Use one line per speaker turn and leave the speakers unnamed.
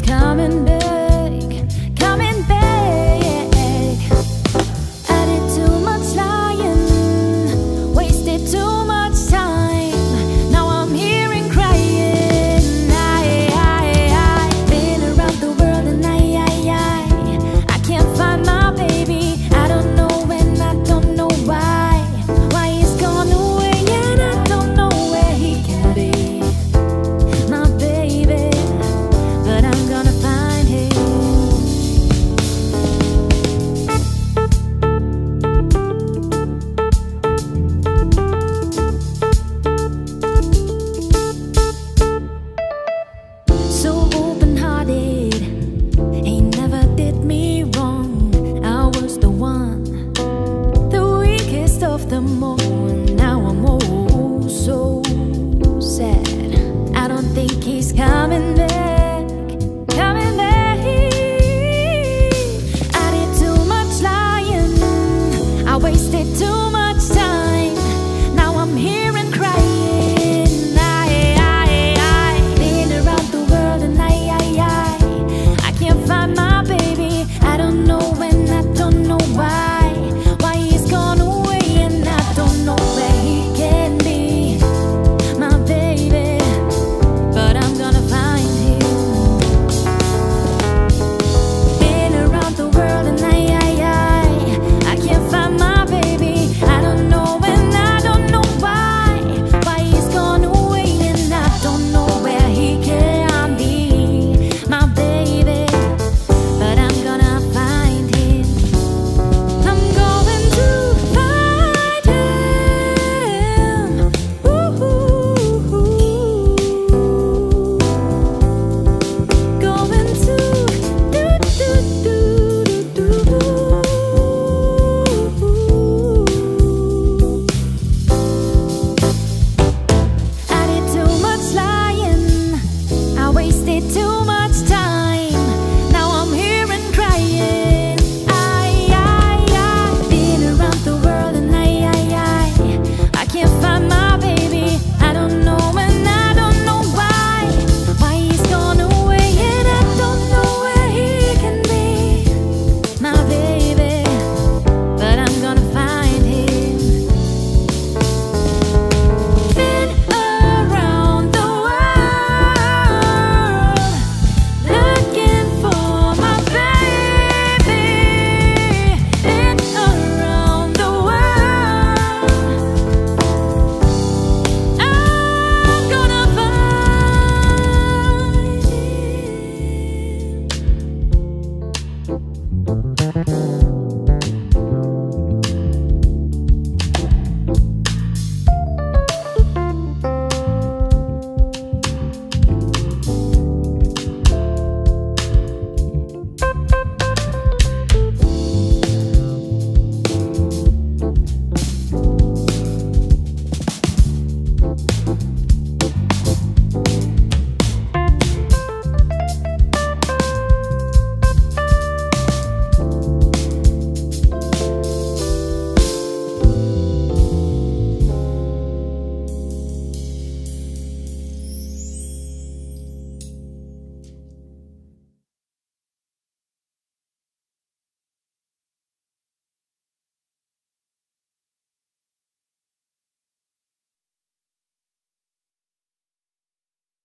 coming back, amor.